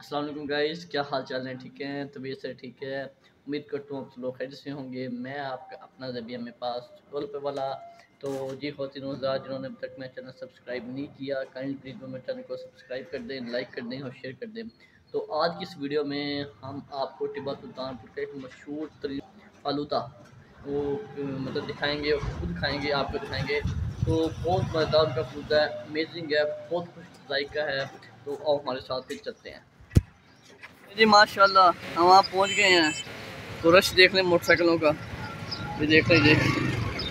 السلام علیکم گائز کیا حال چال ہیں؟ ٹھیک ہیں؟ طبیعت سے ٹھیک ہے؟ امید کرتا ہوں آپ لوگ خیر سے ہوں گے۔ میں آپ کا اپنا ذبیہ میں پاس ٹول پہ والا۔ تو جی خواتین حضرات جنہوں نے اب تک میرا چینل سبسکرائب نہیں کیا کائنڈ پلیز میرے چینل کو سبسکرائب کر دیں لائک کر دیں اور شیئر کر دیں۔ تو آج کی اس ویڈیو میں ہم آپ کو ٹبا سلطان پور کا ایک مشہور ترین فالودہ وہ مطلب دکھائیں گے، خود کھائیں گے، آپ کو دکھائیں گے۔ تو بہت مزیدار کا فلودہ ہے امیزنگ ہے، بہت خوش ذائقہ ہے۔ تو آؤ ہمارے ساتھ پھر چلتے ہیں۔ جی ماشاءاللہ ہم آپ پہنچ گئے ہیں تو رش دیکھ لیں موٹر سائیکلوں کا۔ یہ دیکھ لیجیے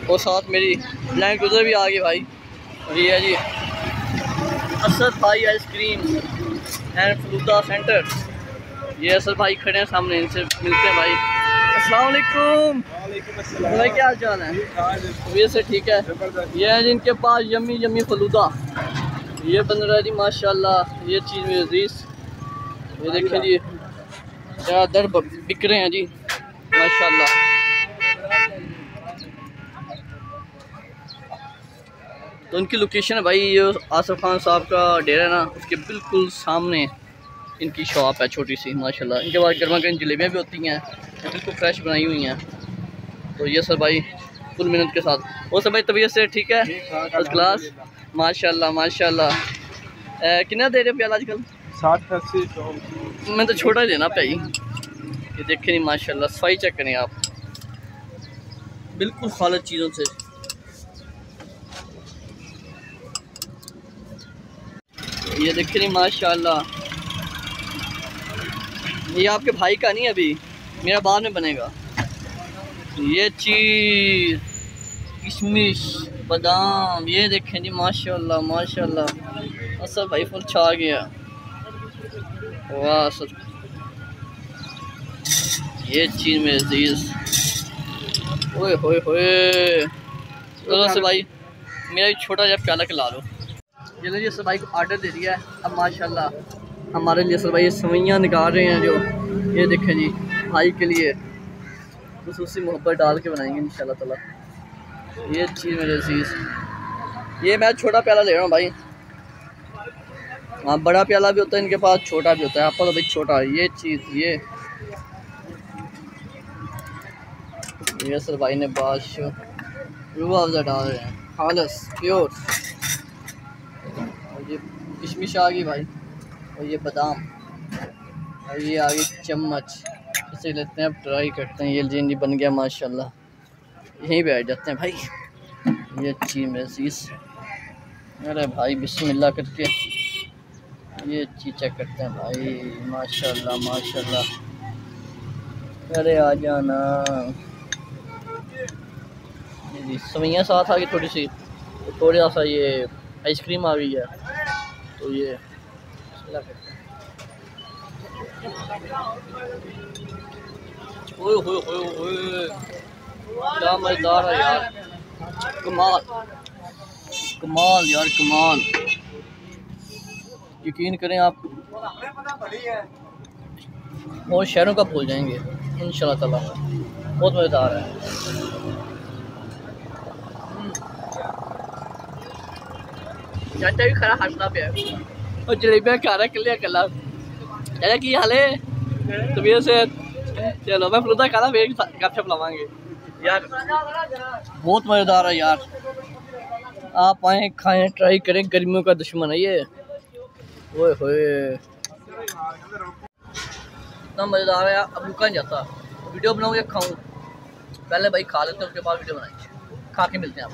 اور ساتھ میری لینڈ گزر بھی آ گئی بھائی۔ اور یہ ہے جی اسد بھائی ice cream and falooda centre یہ اسد بھائی کھڑے ہیں سامنے ان سے ملتے ہیں بھائی۔ السلام علیکم۔ بھائی کیا حال چال ہے یہ سے ٹھیک ہے۔ یہ ہے جن کے پاس یمی یمی فلودہ یہ بن رہا ہے جی ماشاءاللہ یہ چیز میں عزیز۔ یہ دیکھیں جی کیا در بک رہے ہیں جی؟ ماشاءاللہ۔ تو ان کی لوکیشن ہے بھائی یہ آصف خان صاحب کا ڈیرا نا اس کے بالکل سامنے ان کی شاپ ہے چھوٹی سی ماشاءاللہ۔ ان کے بعد گرما گرم جلیبیاں بھی ہوتی ہیں بالکل فریش بنائی ہوئی ہیں۔ تو یہ سر بھائی فل منٹ کے ساتھ۔ وہ سر بھائی طبیعت سے ٹھیک ہے؟ کلاس ماشاء اللہ ماشاء اللہ کتنا دے رہے پیال آج کل؟ ساٹھ اسی میں تو چھوٹا لینا پہ یہ دیکھیں نہیں ماشاء اللہ صفائی چیک کریں آپ۔ بالکل خالد چیزوں سے۔ یہ دیکھیں نہیں ماشاء اللہ یہ آپ کے بھائی کا نہیں ابھی، میرا بعد میں بنے گا۔ یہ چیز، کشمش، بادام، یہ دیکھیں جی ماشاء اللہ ماشاء اللہ اصل بھائی فل چھا گیا۔ واہ سر یہ چیز میں عزیز۔ اوئے ہوئے ہوئے۔ چلو سر بھائی میرا بھی چھوٹا جا پیالہ کے لا لو یہ لیجیے سر بھائی کو آرڈر دے دیا ہے اب ماشاءاللہ ہمارے لیے سر بھائی یہ سوئیاں نکال رہے ہیں جو۔ یہ دیکھیں جی بھائی کے لیے خصوصی محبت ڈال کے بنائیں گے انشاءاللہ تعالیٰ۔ یہ چیز میرے عزیز۔ یہ میں چھوٹا پیالہ لے رہا ہوں بھائی۔ ہاں بڑا پیالہ بھی ہوتا ہے، ان کے پاس چھوٹا بھی ہوتا ہے، آپ کا بھائی چھوٹا، یہ چیز، یہ۔ یہ سر بھائی نے باش روح افزا ڈال رہے ہیں، خالص پیور اور یہ کشمش آ گئی بھائی، اور یہ بادام۔ اور یہ آگے چمچ، اسے لیتے ہیں، اب ٹرائی کرتے ہیں، یہ جی بن گیا، ماشاءاللہ۔ یہیں بیٹھ جاتے ہیں بھائی۔ یہ چیز میں عزیز۔ ارے بھائی، بسم اللہ کر کے۔ یہ چیز چیک کرتے ہیں بھائی، ماشاءاللہ ماشاءاللہ۔ ارے آ جانا جی, جی، سوئیاں ساتھ آ گئی تھوڑی سی۔ تھوڑا سا یہ آئس کریم آ گئی ہے۔ تو یہ کیا مزدار ہے یار۔ کمال۔ کمال یار، کمال۔ یقین کریں آپ اور شہروں کا بھول جائیں گے ان شاء اللہ تعالیٰ۔ بہت مزیدار ہے۔ چاچا بھی کھڑا ہنسنا پیا۔ اور جلیبیاں کھا رہا ہے کلیا کلا۔ چاچا کی حال ہے؟ طبیعت سے۔ چلو، میں فلوتا کھانا پھر گپ شپ لواں گے۔ یار، بہت مزیدار ہے یار۔ آپ آئیں، کھائیں، ٹرائی کریں، گرمیوں کا دشمن ہے یہ۔ اوئے ہوئے۔ اتنا مزیدار ہے اب رکا نہیں جاتا۔ ویڈیو بناؤں یا کھاؤں۔ پہلے بھائی کھا لیتے ہیں، اس کے بعد ویڈیو بنائیں کھا کے ملتے ہیں آپ۔